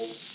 level